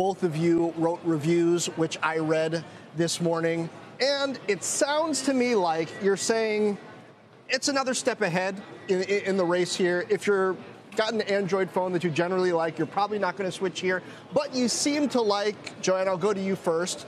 both of you wrote reviews, which I read this morning. And it sounds to me like you're saying it's another step ahead in, in the race here. If you're got an Android phone that you generally like, you're probably not going to switch here. But you seem to like, Joanna, I'll go to you first.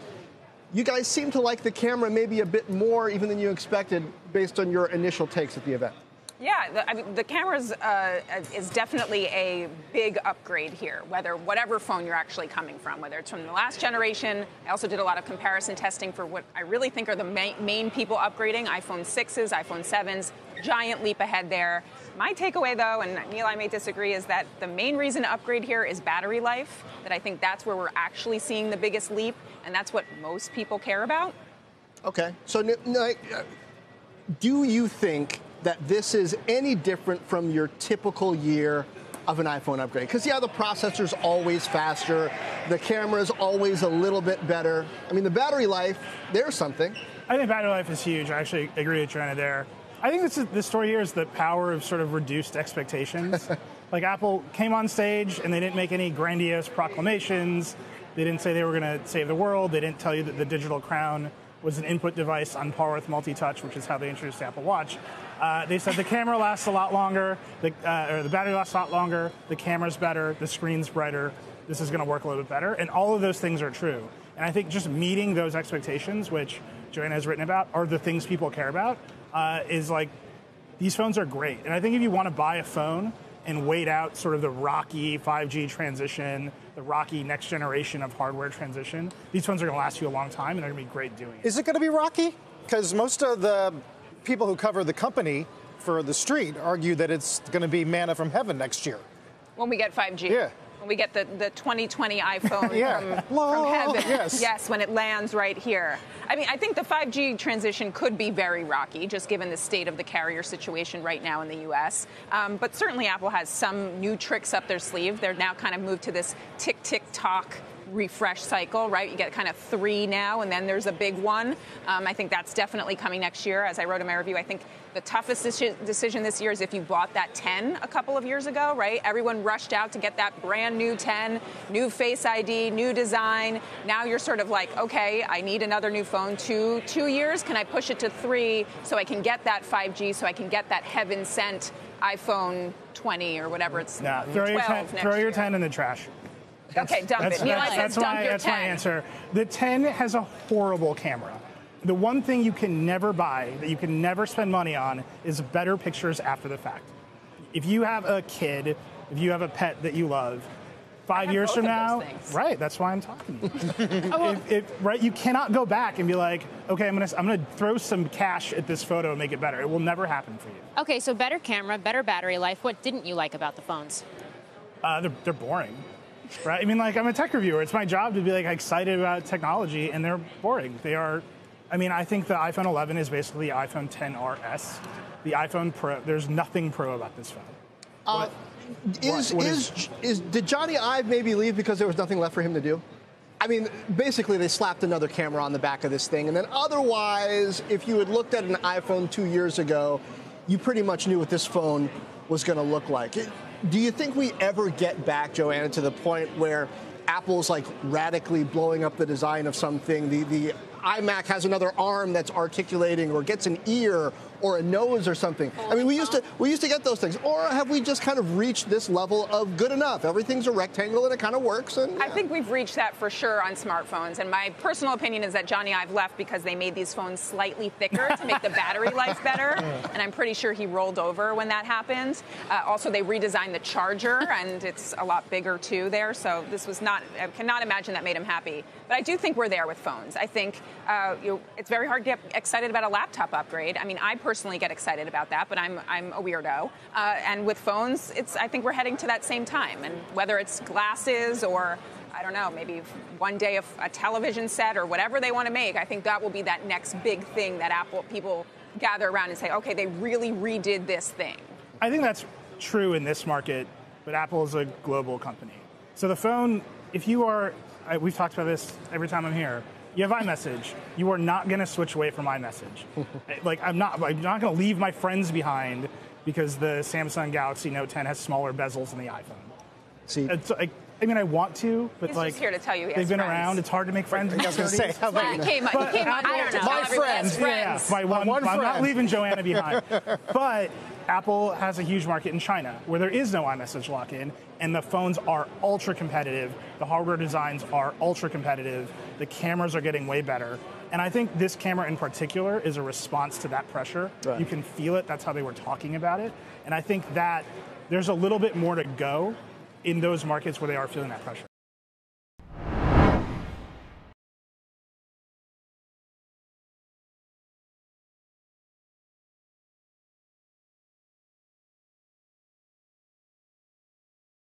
You guys seem to like the camera maybe a bit more even than you expected based on your initial takes at the event. Yeah, the, I mean, the camera uh, is definitely a big upgrade here, whether whatever phone you're actually coming from, whether it's from the last generation. I also did a lot of comparison testing for what I really think are the main, main people upgrading iPhone 6s, iPhone 7s. Giant leap ahead there. My takeaway, though, and Nilay, I may disagree, is that the main reason to upgrade here is battery life. That I think that's where we're actually seeing the biggest leap, and that's what most people care about. Okay, so do you think that this is any different from your typical year of an iPhone upgrade. Because, yeah, the processor's always faster, the camera's always a little bit better. I mean, the battery life, there's something. I think battery life is huge. I actually agree with Joanna there. I think this is, the story here is the power of sort of reduced expectations. like Apple came on stage and they didn't make any grandiose proclamations. They didn't say they were going to save the world. They didn't tell you that the digital crown was an input device on par with multi-touch, which is how they introduced the Apple Watch. Uh, they said the camera lasts a lot longer, the, uh, or the battery lasts a lot longer, the camera's better, the screen's brighter, this is going to work a little bit better, and all of those things are true. And I think just meeting those expectations, which Joanna has written about, are the things people care about, uh, is like these phones are great. And I think if you want to buy a phone and wait out sort of the rocky 5G transition, the rocky next generation of hardware transition, these phones are going to last you a long time and they're going to be great doing it. Is it going to be rocky? Because most of the people who cover the company for the street argue that it's going to be manna from heaven next year. When we get 5G. Yeah. When we get the, the 2020 iPhone yeah. from, from heaven. Yes. yes, when it lands right here. I mean, I think the 5G transition could be very rocky, just given the state of the carrier situation right now in the U.S. Um, but certainly Apple has some new tricks up their sleeve. They're now kind of moved to this tick, tick, tock refresh cycle, right? You get kind of three now, and then there's a big one. Um, I think that's definitely coming next year. As I wrote in my review, I think the toughest decision this year is if you bought that 10 a couple of years ago, right? Everyone rushed out to get that brand new 10, new Face ID, new design. Now you're sort of like, okay, I need another new phone. Two two years? Can I push it to three so I can get that 5G, so I can get that heaven sent iPhone 20 or whatever it's. Nah, throw your 10, throw your 10 in the trash. Okay, dump that's, it. That's, that's, dump my, that's 10. my answer. The 10 has a horrible camera. The one thing you can never buy, that you can never spend money on, is better pictures after the fact. If you have a kid, if you have a pet that you love, five years from now, right? That's why I'm talking. oh, if, if, right, you cannot go back and be like, okay, I'm gonna I'm gonna throw some cash at this photo and make it better. It will never happen for you. Okay, so better camera, better battery life. What didn't you like about the phones? Uh, they're, they're boring right? I mean, like I'm a tech reviewer. It's my job to be like excited about technology, and they're boring. They are. I mean, I think the iPhone 11 is basically the iPhone 10RS. The iPhone Pro. There's nothing pro about this phone. Uh, what, is, what is, is, is did Jony Ive maybe leave because there was nothing left for him to do? I mean, basically, they slapped another camera on the back of this thing, and then otherwise, if you had looked at an iPhone two years ago, you pretty much knew what this phone was going to look like. It, do you think we ever get back, Joanna, to the point where Apple's like radically blowing up the design of something? The the iMac has another arm that's articulating or gets an ear or a nose or something. I mean, we used to we used to get those things. Or have we just kind of reached this level of good enough? Everything's a rectangle and it kind of works. And yeah. I think we've reached that for sure on smartphones. And my personal opinion is that Jony Ive left because they made these phones slightly thicker to make the battery life better. And I'm pretty sure he rolled over when that happened. Uh, also, they redesigned the charger, and it's a lot bigger too there. So this was not. I cannot imagine that made him happy. But I do think we're there with phones. I think uh, you know, it's very hard to get excited about a laptop upgrade. I mean, I personally get excited about that, but I'm, I'm a weirdo. Uh, and with phones, it's, I think we're heading to that same time. And whether it's glasses or I don't know, maybe one day a, a television set or whatever they want to make, I think that will be that next big thing that Apple people gather around and say, okay, they really redid this thing. I think that's true in this market, but Apple is a global company. So the phone, if you are, we've talked about this every time I'm here you have iMessage. You are not going to switch away from iMessage. like I'm not. I'm not going to leave my friends behind because the Samsung Galaxy Note 10 has smaller bezels than the iPhone. See, like, I mean, I want to, but He's like just here to tell you he they've been friends. around. It's hard to make friends. I was your going to say, 30s. how about He came, he But came on I here don't to know. tell My everybody he has friend. Yeah, friends. my one, one I'm not leaving Joanna behind. but Apple has a huge market in China where there is no iMessage lock-in, and the phones are ultra competitive. The hardware designs are ultra competitive. The cameras are getting way better. And I think this camera in particular is a response to that pressure. Right. You can feel it. That's how they were talking about it. And I think that there's a little bit more to go in those markets where they are feeling that pressure.